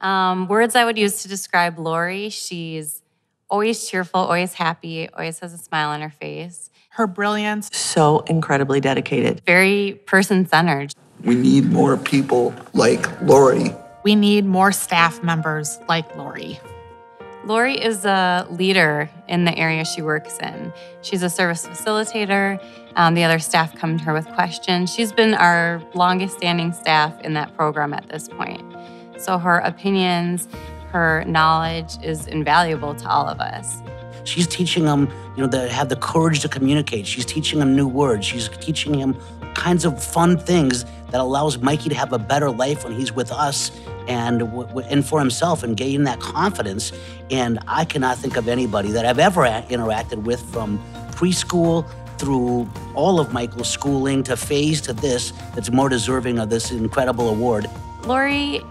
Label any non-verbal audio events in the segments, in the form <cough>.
Um, words I would use to describe Lori she's always cheerful, always happy, always has a smile on her face. Her brilliance. So incredibly dedicated. Very person centered. We need more people like Lori. We need more staff members like Lori. Lori is a leader in the area she works in. She's a service facilitator. Um, the other staff come to her with questions. She's been our longest standing staff in that program at this point. So her opinions, her knowledge is invaluable to all of us. She's teaching them, you know, to have the courage to communicate. She's teaching them new words. She's teaching him kinds of fun things that allows Mikey to have a better life when he's with us and and for himself and gain that confidence. And I cannot think of anybody that I've ever interacted with from preschool through all of Michael's schooling to phase to this that's more deserving of this incredible award. Lori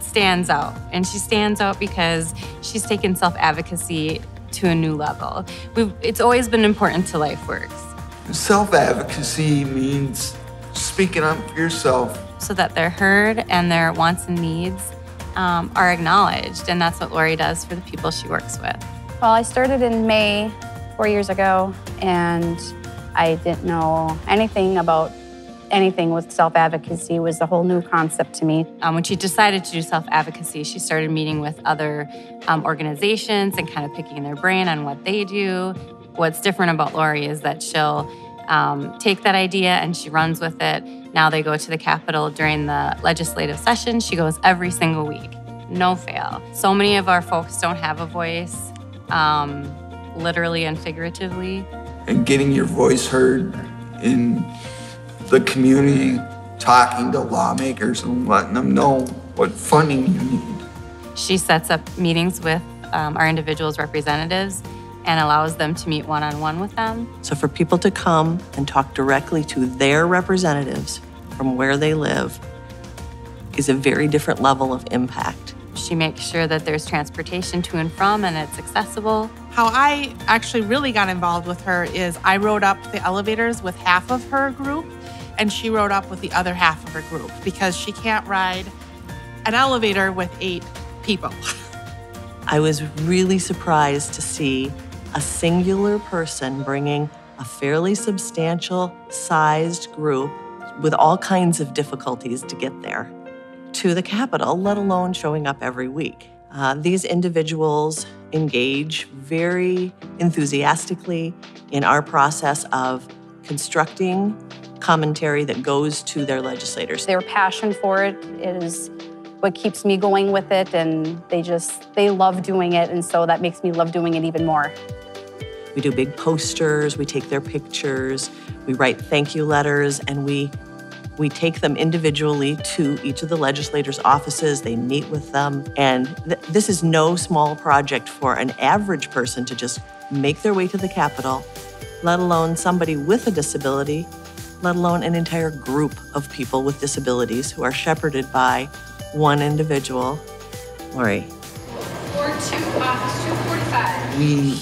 stands out, and she stands out because she's taken self advocacy to a new level. We've, it's always been important to LifeWorks. Self advocacy means speaking up for yourself so that they're heard and their wants and needs um, are acknowledged. And that's what Lori does for the people she works with. Well, I started in May four years ago, and I didn't know anything about anything with self-advocacy was a whole new concept to me. Um, when she decided to do self-advocacy, she started meeting with other um, organizations and kind of picking their brain on what they do. What's different about Lori is that she'll um, take that idea and she runs with it. Now they go to the Capitol during the legislative session. She goes every single week, no fail. So many of our folks don't have a voice, um, literally and figuratively. And getting your voice heard in the community, talking to lawmakers and letting them know what funding you need. She sets up meetings with um, our individuals' representatives and allows them to meet one on one with them. So, for people to come and talk directly to their representatives from where they live is a very different level of impact. She makes sure that there's transportation to and from and it's accessible. How I actually really got involved with her is I rode up the elevators with half of her group and she rode up with the other half of her group because she can't ride an elevator with eight people. <laughs> I was really surprised to see a singular person bringing a fairly substantial sized group with all kinds of difficulties to get there to the Capitol, let alone showing up every week. Uh, these individuals engage very enthusiastically in our process of constructing commentary that goes to their legislators. Their passion for it is what keeps me going with it and they just they love doing it and so that makes me love doing it even more. We do big posters, we take their pictures, we write thank you letters, and we we take them individually to each of the legislators' offices. They meet with them. And th this is no small project for an average person to just make their way to the Capitol, let alone somebody with a disability, let alone an entire group of people with disabilities who are shepherded by one individual. Lori. Four two, office 245. We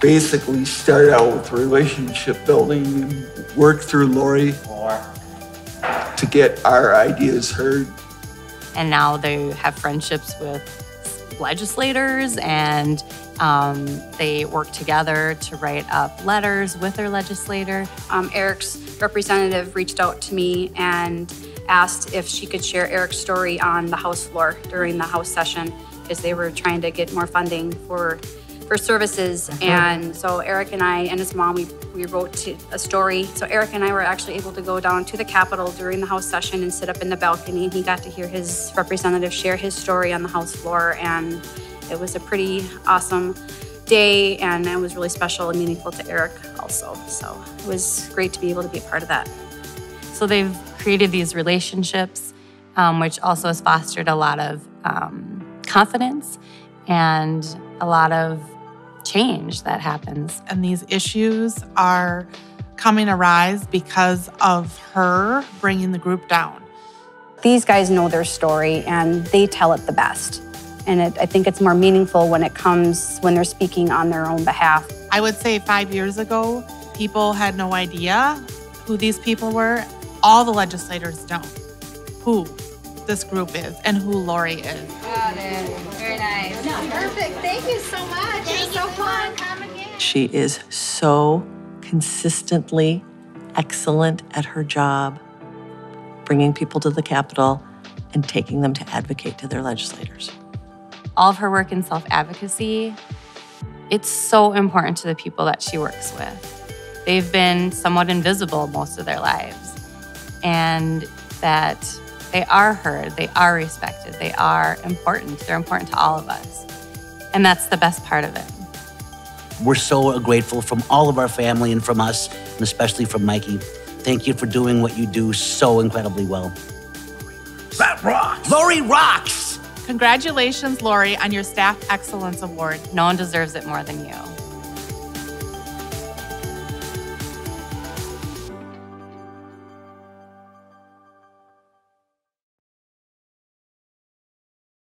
basically started out with relationship building and worked through Lori to get our ideas heard. And now they have friendships with legislators and um, they work together to write up letters with their legislator. Um, Eric's representative reached out to me and asked if she could share Eric's story on the House floor during the House session because they were trying to get more funding for for services. Mm-hmm. And so Eric and I and his mom, we, we wrote a story. So Eric and I were actually able to go down to the Capitol during the House session and sit up in the balcony. And he got to hear his representative share his story on the House floor. And it was a pretty awesome day. And it was really special and meaningful to Eric also. So it was great to be able to be a part of that. So they've created these relationships, um, which also has fostered a lot of um, confidence and a lot of change that happens. And these issues are coming arise because of her bringing the group down. These guys know their story and they tell it the best. And it, I think it's more meaningful when it comes when they're speaking on their own behalf. I would say five years ago, people had no idea who these people were. All the legislators don't. who this group is and who Lori is. Got it. Very nice. Perfect. Thank you so much. Thank so fun. Come again. She is so consistently excellent at her job, bringing people to the Capitol and taking them to advocate to their legislators. All of her work in self advocacy, it's so important to the people that she works with. They've been somewhat invisible most of their lives, and that they are heard, they are respected, they are important. They're important to all of us. And that's the best part of it. We're so grateful from all of our family and from us, and especially from Mikey. Thank you for doing what you do so incredibly well. That rocks. Lori rocks! Congratulations, Lori, on your Staff Excellence Award. No one deserves it more than you.